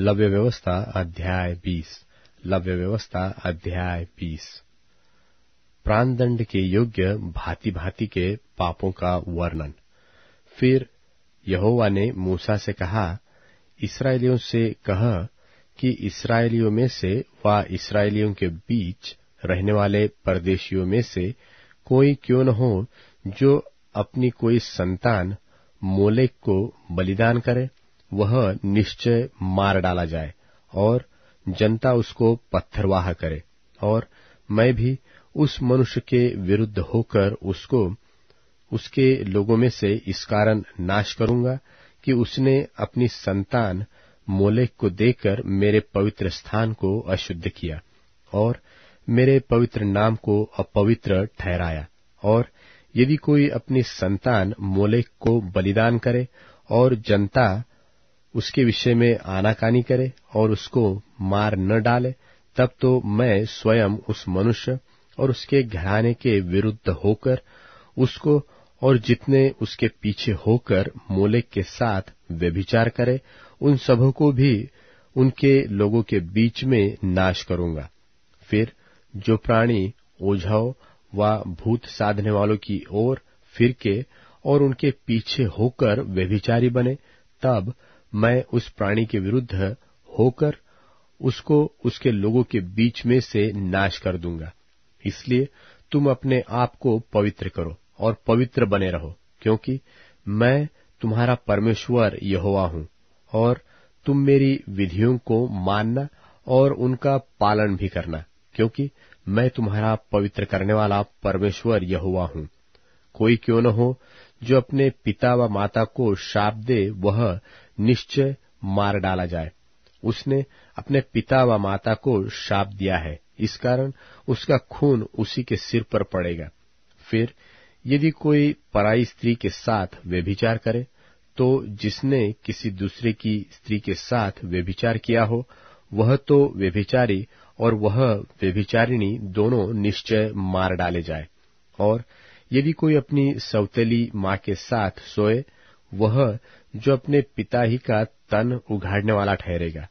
लव्य व्यवस्था, अध्याय बीस। लव्य व्यवस्था, अध्याय बीस। प्राणदंड के योग्य भांति भांति के पापों का वर्णन। फिर यहोवा ने मूसा से कहा, इसराइलियों से कह कि इसराइलियों में से व इसराइलियों के बीच रहने वाले परदेशियों में से कोई क्यों न हो जो अपनी कोई संतान मोलेक को बलिदान करे वह निश्चय मार डाला जाए और जनता उसको पत्थरवाह करे और मैं भी उस मनुष्य के विरुद्ध होकर उसको, उसके लोगों में से इस कारण नाश करूँगा कि उसने अपनी संतान मोलेक को देकर मेरे पवित्र स्थान को अशुद्ध किया और मेरे पवित्र नाम को अपवित्र ठहराया और यदि कोई अपनी संतान मोलेक को बलिदान करे और जनता उसके विषय में आनाकानी करे और उसको मार न डाले, तब तो मैं स्वयं उस मनुष्य और उसके घराने के विरुद्ध होकर उसको और जितने उसके पीछे होकर मोलेक के साथ व्यभिचार करे, उन सबों को भी उनके लोगों के बीच में नाश करूँगा। फिर जो प्राणी ओझाओं व भूत साधने वालों की ओर फिर के और उनके पीछे होकर व्यभिचारी बने, तब मैं उस प्राणी के विरुद्ध होकर उसको उसके लोगों के बीच में से नाश कर दूँगा। इसलिए तुम अपने आप को पवित्र करो और पवित्र बने रहो, क्योंकि मैं तुम्हारा परमेश्वर यहोवा हूँ और तुम मेरी विधियों को मानना और उनका पालन भी करना, क्योंकि मैं तुम्हारा पवित्र करने वाला परमेश्वर यहुआ हूँ। कोई क्यों न हो, जो अपने पिता व माता को शाप दे, वह निश्चय मार डाला जाए। उसने अपने पिता व माता को शाप दिया है। इस कारण उसका खून उसी के सिर पर पड़ेगा। फिर यदि कोई पराई स्त्री के साथ व्यभिचार करे तो जिसने किसी दूसरे की स्त्री के साथ व्यभिचार किया हो, वह तो व्यभिचारी और वह व्यभिचारिणी दोनों निश्चय मार डाले जाए। और यदि कोई अपनी सौतेली माँ के साथ सोए वह जो अपने पिता ही का तन उघाड़ने वाला ठहरेगा।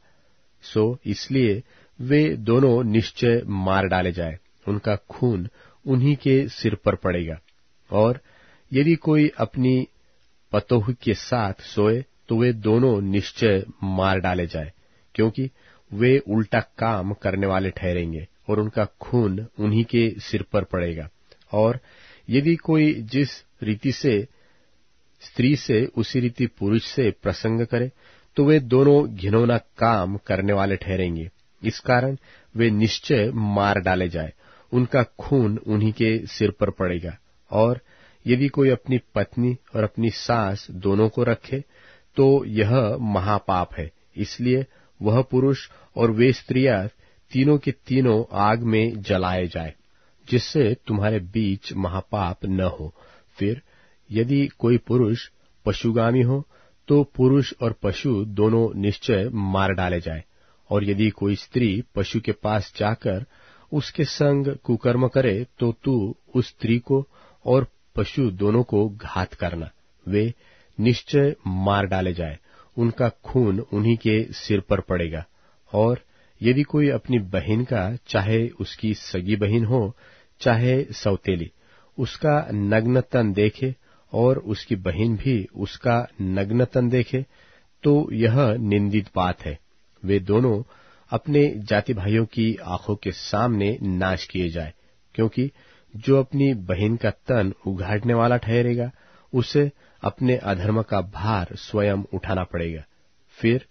सो, इसलिए वे दोनों निश्चय मार डाले जाए। उनका खून उन्हीं के सिर पर पड़ेगा। और यदि कोई अपनी पतोह के साथ सोए तो वे दोनों निश्चय मार डाले जाए, क्योंकि वे उल्टा काम करने वाले ठहरेंगे, और उनका खून उन्हीं के सिर पर पड़ेगा। और यदि कोई जिस रीति से स्त्री से, उसी रीति पुरुष से प्रसंग करे तो वे दोनों घिनौना काम करने वाले ठहरेंगे। इस कारण वे निश्चय मार डाले जाए। उनका खून उन्हीं के सिर पर पड़ेगा। और यदि कोई अपनी पत्नी और अपनी सास दोनों को रखे तो यह महापाप है। इसलिए वह पुरुष और वे स्त्रियाँ तीनों के तीनों आग में जलाए जाए, जिससे तुम्हारे बीच महापाप न हो। फिर यदि कोई पुरुष पशुगामी हो तो पुरुष और पशु दोनों निश्चय मार डाले जाए। और यदि कोई स्त्री पशु के पास जाकर उसके संग कुकर्म करे तो तू उस स्त्री को और पशु दोनों को घात करना। वे निश्चय मार डाले जाए। उनका खून उन्हीं के सिर पर पड़ेगा। और यदि कोई अपनी बहन का, चाहे उसकी सगी बहन हो, चाहे सौतेली, उसका नग्न तन देखे और उसकी बहन भी उसका नग्न तन देखे तो यह निंदित बात है। वे दोनों अपने जाति भाइयों की आँखों के सामने नाश किए जाए, क्योंकि जो अपनी बहन का तन उघाड़ने वाला ठहरेगा, उसे अपने अधर्म का भार स्वयं उठाना पड़ेगा। फिर,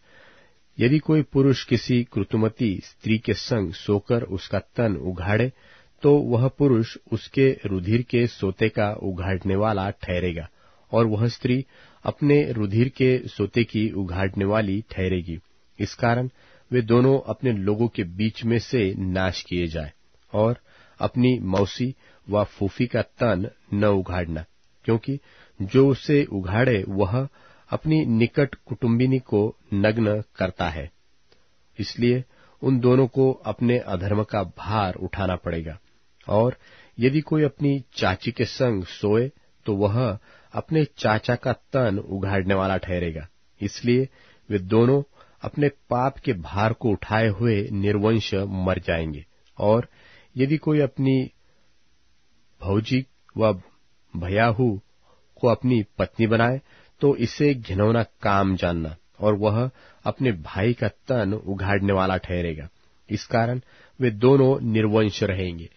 यदि कोई पुरुष किसी कृतुमती स्त्री के संग सोकर उसका तन उघाड़े तो वह पुरुष उसके रुधिर के सोते का उघाड़ने वाला ठहरेगा, और वह स्त्री अपने रुधिर के सोते की उघाड़ने वाली ठहरेगी। इस कारण वे दोनों अपने लोगों के बीच में से नाश किए जाए, और अपनी मौसी व फूफी का तन न उघाड़ना, क्योंकि जो उसे उघाड़े वह अपनी निकट कुटुंबिनी को नग्न करता है। इसलिए उन दोनों को अपने अधर्म का भार उठाना पड़ेगा। और यदि कोई अपनी चाची के संग सोए तो वह अपने चाचा का तन उघाड़ने वाला ठहरेगा। इसलिए वे दोनों अपने पाप के भार को उठाए हुए निर्वंश मर जाएँगे। और यदि कोई अपनी भौजी व भयाहू को अपनी पत्नी बनाए तो इसे घिनौना काम जानना, और वह अपने भाई का तन उघाड़ने वाला ठहरेगा। इस कारण वे दोनों निर्वंश रहेंगे।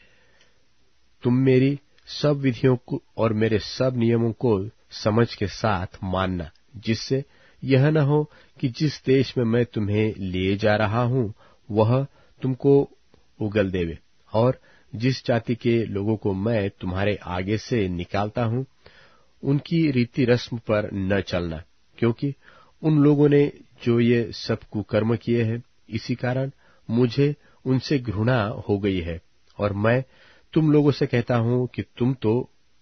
तुम मेरी सब विधियों को और मेरे सब नियमों को समझ के साथ मानना, जिससे यह न हो कि जिस देश में मैं तुम्हें लिए जा रहा हूँ, वह तुमको उगल देवे। और जिस जाति के लोगों को मैं तुम्हारे आगे से निकालता हूँ, उनकी रीति रस्म पर न चलना, क्योंकि उन लोगों ने जो ये सब कुकर्म किए हैं, इसी कारण मुझे उनसे घृणा हो गई है, और मैं तुम लोगों से कहता हूँ कि तुम तो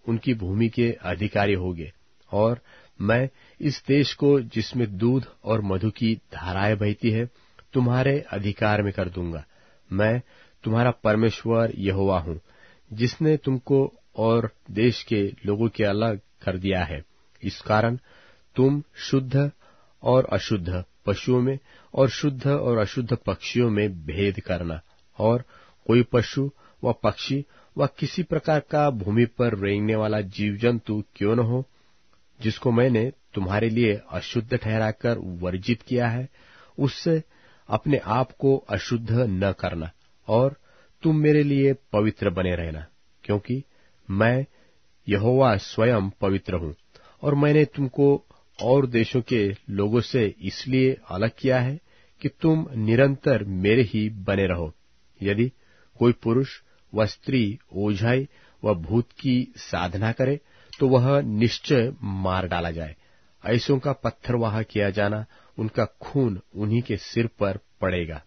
उनकी भूमि के अधिकारी होगे, और मैं इस देश को जिसमें दूध और मधु की धाराएँ बहती है, तुम्हारे अधिकार में कर दूँगा। मैं तुम्हारा परमेश्वर यहोवा हूँ, जिसने तुमको और देश के लोगों के अलग कर दिया है। इस कारण तुम शुद्ध और अशुद्ध पशुओं में और शुद्ध और अशुद्ध पक्षियों में भेद करना, और कोई पशु व पक्षी व किसी प्रकार का भूमि पर रेंगने वाला जीव जंतु क्यों न हो, जिसको मैंने तुम्हारे लिए अशुद्ध ठहराकर वर्जित किया है, उससे अपने आप को अशुद्ध न करना और तुम मेरे लिए पवित्र बने रहना, क्योंकि मैं यहोवा स्वयं पवित्र हूँ और मैंने तुमको और देशों के लोगों से इसलिए अलग किया है कि तुम निरंतर मेरे ही बने रहो। यदि कोई पुरुष व स्त्री ओझाई व भूत की साधना करे तो वह निश्चय मार डाला जाए। ऐसों का पत्थरवाह किया जाना, उनका खून उन्हीं के सिर पर पड़ेगा।